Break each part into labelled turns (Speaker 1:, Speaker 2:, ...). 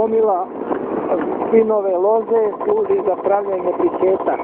Speaker 1: gomila spinove loze služi za pravljanje briketa.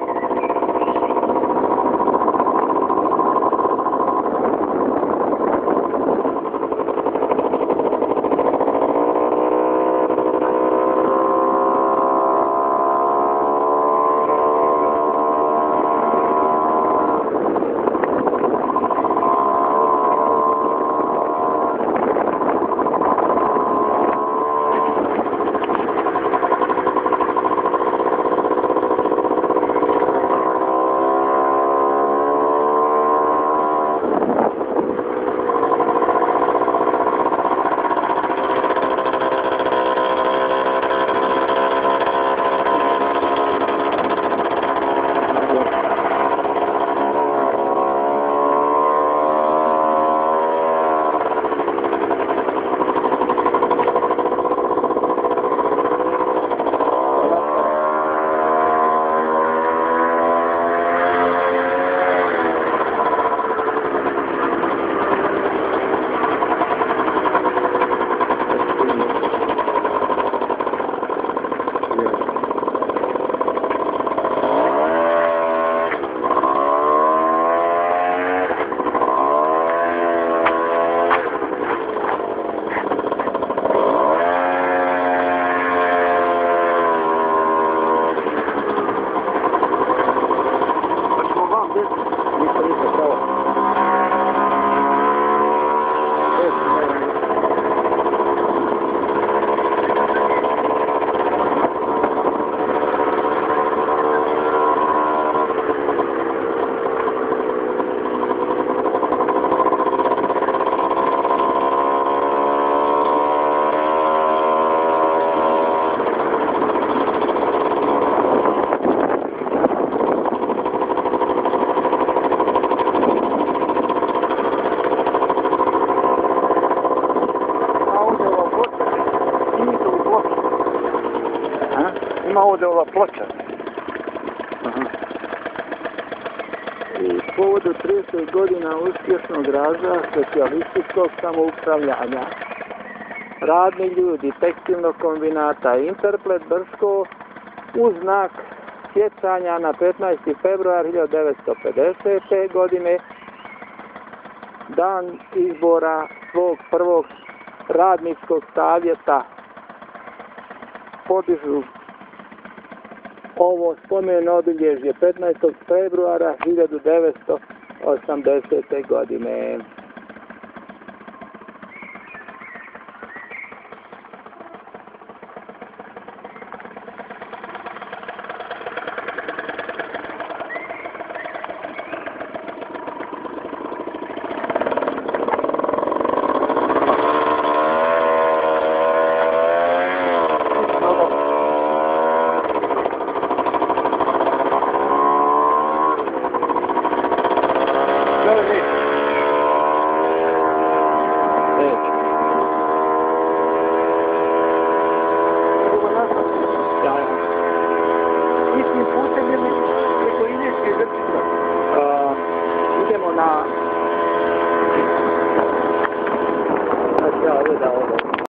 Speaker 1: Ima ovdje ova ploča.
Speaker 2: Aha.
Speaker 1: I povodu 30 godina uspješnog razvoja socijalističkog samoupravljanja. Radni ljudi tekstilnog kombinata Interplet Brško uz znak sjećanja na 15. februar 1950. godine dan izbora svog prvog radničkog savjeta podižu ovo spomen obilježje 15. februara 1980. godine.
Speaker 2: Agora, gente.